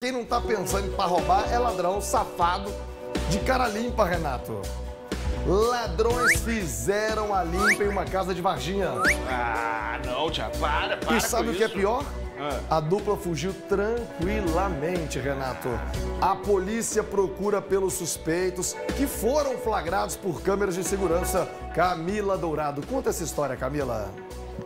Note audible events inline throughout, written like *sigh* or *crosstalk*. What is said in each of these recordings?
Quem não tá pensando em pra roubar é ladrão, safado, de cara limpa, Renato. Ladrões fizeram a limpa em uma casa de Varginha. Ah, não, Tiago, para, para E sabe o que é isso. pior? Ah. A dupla fugiu tranquilamente, Renato. A polícia procura pelos suspeitos que foram flagrados por câmeras de segurança. Camila Dourado, conta essa história, Camila.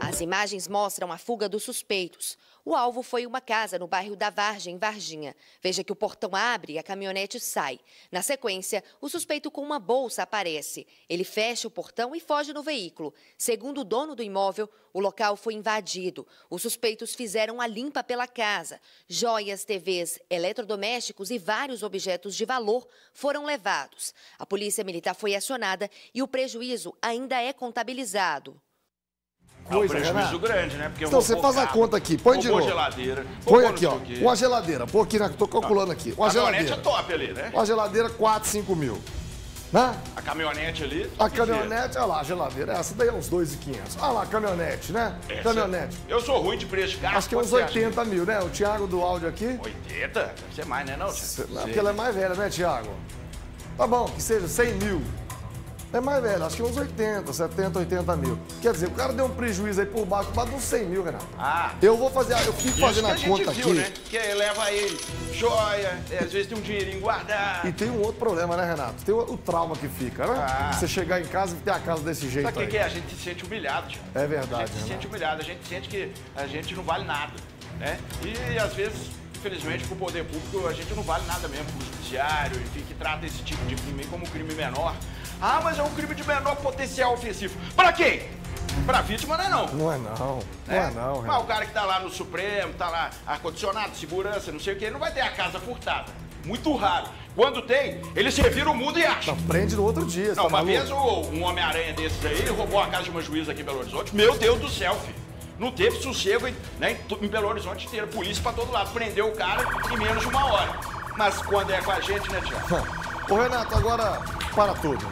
As imagens mostram a fuga dos suspeitos. O alvo foi uma casa no bairro da Vargem, em Varginha. Veja que o portão abre e a caminhonete sai. Na sequência, o suspeito com uma bolsa aparece. Ele fecha o portão e foge no veículo. Segundo o dono do imóvel, o local foi invadido. Os suspeitos fizeram a limpa pela casa. Joias, TVs, eletrodomésticos e vários objetos de valor foram levados. A polícia militar foi acionada e o prejuízo ainda é contabilizado. É um Coisa, prejuízo Renato. grande, né? Porque Então, você faz a conta aqui, põe de novo. geladeira. Põe aqui, ó. Uma geladeira. Põe aqui, na, tô calculando aqui. Uma A caminhonete geladeira. é top ali, né? Uma geladeira, 4, 5 mil. Né? A caminhonete ali. A caminhonete, olha lá, a geladeira. Essa daí é uns 2,500. Olha lá, a caminhonete, né? que é? Essa- Caminhonete. Eu sou ruim de preço de carro. Acho que é uns quanto você acha? 80 mil, né? O Thiago do áudio aqui. 80? Deve ser mais, né, não? Tiago? Não, porque ela é mais velha, né, Thiago? Tá bom, que seja 100 mil. É mais velha, acho que uns 80, 70, 80 mil. Quer dizer, o cara deu um prejuízo aí por baixo, de uns 100 mil, Renato. Ah. Eu vou fazer, eu fico fazendo a a conta viu, aqui. né? Que leva aí joia, às vezes tem um dinheirinho guardado. E tem um outro problema, né, Renato? Tem o, trauma que fica, né? Ah. Você chegar em casa e ter a casa desse jeito Sabe o que, aí. é? A gente se sente humilhado, Tiago. É verdade, A gente se sente humilhado, a gente sente que a gente não vale nada, né? E às vezes, infelizmente, pro poder público, a gente não vale nada mesmo, pro judiciário, enfim, que trata esse tipo de crime como crime menor. Ah, mas é um crime de menor potencial ofensivo. Pra quem? Pra vítima não é não. Não é não, não né? é não, Mas o cara que tá lá no Supremo, tá lá ar-condicionado, segurança, não sei o que, ele não vai ter a casa furtada. Muito raro. Quando tem, ele se revira o mundo e acha. Não, prende no outro dia, Não, tá uma maluco? vez o- um Homem-Aranha desses aí roubou a casa de uma juíza aqui em Belo Horizonte. Meu Deus do céu, filho. Não teve sossego em, né, em Belo Horizonte inteiro. Polícia pra todo lado. Prendeu o cara em menos de uma hora. Mas quando é com a gente, né, Tiago? *laughs* Ô, Renato, agora para tudo.